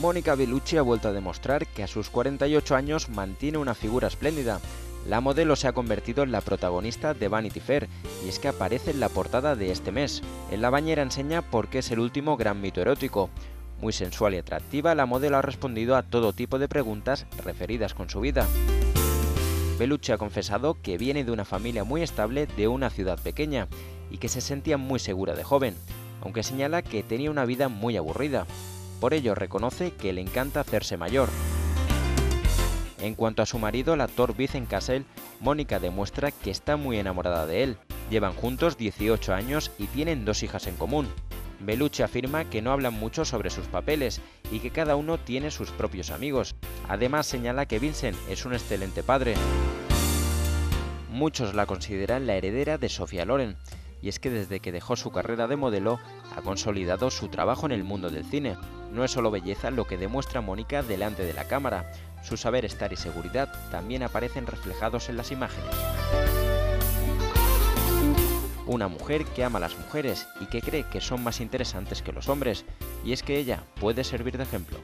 Mónica Bellucci ha vuelto a demostrar que a sus 48 años mantiene una figura espléndida. La modelo se ha convertido en la protagonista de Vanity Fair y es que aparece en la portada de este mes. En la bañera enseña por qué es el último gran mito erótico. Muy sensual y atractiva, la modelo ha respondido a todo tipo de preguntas referidas con su vida. Bellucci ha confesado que viene de una familia muy estable de una ciudad pequeña y que se sentía muy segura de joven, aunque señala que tenía una vida muy aburrida. Por ello reconoce que le encanta hacerse mayor. En cuanto a su marido, el actor Vincent Cassel, Mónica demuestra que está muy enamorada de él. Llevan juntos 18 años y tienen dos hijas en común. Bellucci afirma que no hablan mucho sobre sus papeles y que cada uno tiene sus propios amigos. Además señala que Vincent es un excelente padre. Muchos la consideran la heredera de Sofía Loren, y es que desde que dejó su carrera de modelo ha consolidado su trabajo en el mundo del cine. No es solo belleza lo que demuestra Mónica delante de la cámara, su saber estar y seguridad también aparecen reflejados en las imágenes. Una mujer que ama a las mujeres y que cree que son más interesantes que los hombres, y es que ella puede servir de ejemplo.